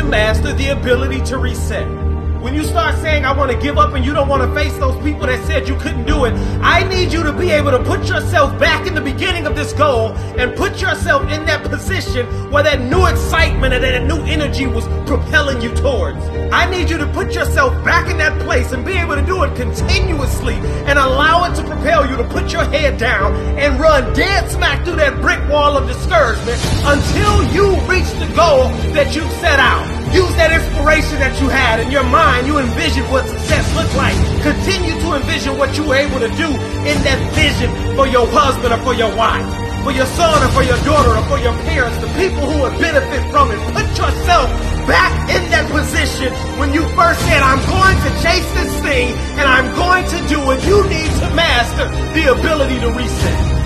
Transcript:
to master the ability to reset. When you start saying, I want to give up and you don't want to face those people that said you couldn't do it, I need you to be able to put yourself back in the beginning of this goal and put yourself in that position where that new excitement and that new energy was propelling you towards. I need you to put yourself back in that place and be able to do it continuously and allow it to propel you to put your head down and run dead smack through that brick wall of discouragement until goal that you set out. Use that inspiration that you had in your mind. You envisioned what success looked like. Continue to envision what you were able to do in that vision for your husband or for your wife, for your son or for your daughter or for your parents, the people who would benefit from it. Put yourself back in that position when you first said, I'm going to chase this thing and I'm going to do it. You need to master the ability to reset.